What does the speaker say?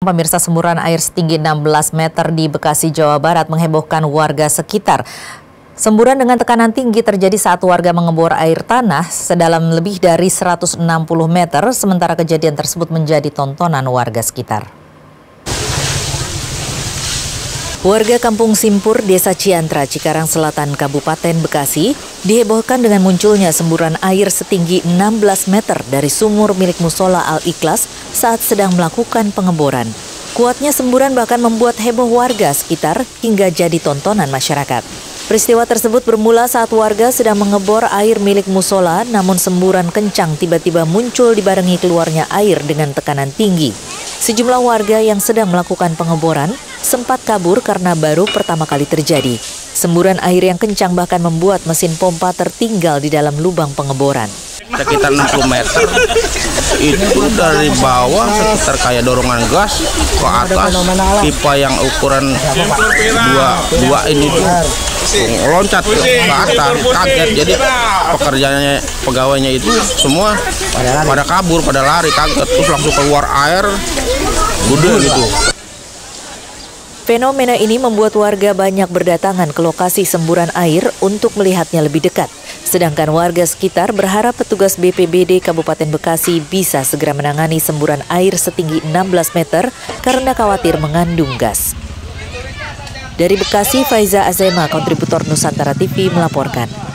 Pemirsa semburan air setinggi 16 meter di Bekasi, Jawa Barat menghebohkan warga sekitar. Semburan dengan tekanan tinggi terjadi saat warga mengebor air tanah sedalam lebih dari 160 meter, sementara kejadian tersebut menjadi tontonan warga sekitar. Warga Kampung Simpur, Desa Ciantra, Cikarang Selatan, Kabupaten Bekasi, dihebohkan dengan munculnya semburan air setinggi 16 meter dari sumur milik Musola Al-Ikhlas saat sedang melakukan pengeboran. Kuatnya semburan bahkan membuat heboh warga sekitar hingga jadi tontonan masyarakat. Peristiwa tersebut bermula saat warga sedang mengebor air milik musola, namun semburan kencang tiba-tiba muncul dibarengi keluarnya air dengan tekanan tinggi. Sejumlah warga yang sedang melakukan pengeboran sempat kabur karena baru pertama kali terjadi. Semburan air yang kencang bahkan membuat mesin pompa tertinggal di dalam lubang pengeboran. Sekitar 60 meter. Itu dari bawah sekitar kayak dorongan gas ke atas. Pipa yang ukuran dua, dua ini tuh loncat ke atas. Kaget. Jadi pekerjaannya pegawainya itu semua pada kabur pada lari. Kaget. Terus langsung keluar air. Gede gitu. Fenomena ini membuat warga banyak berdatangan ke lokasi semburan air untuk melihatnya lebih dekat. Sedangkan warga sekitar berharap petugas BPBD Kabupaten Bekasi bisa segera menangani semburan air setinggi 16 meter karena khawatir mengandung gas. Dari Bekasi, Faiza Azema, kontributor Nusantara TV melaporkan.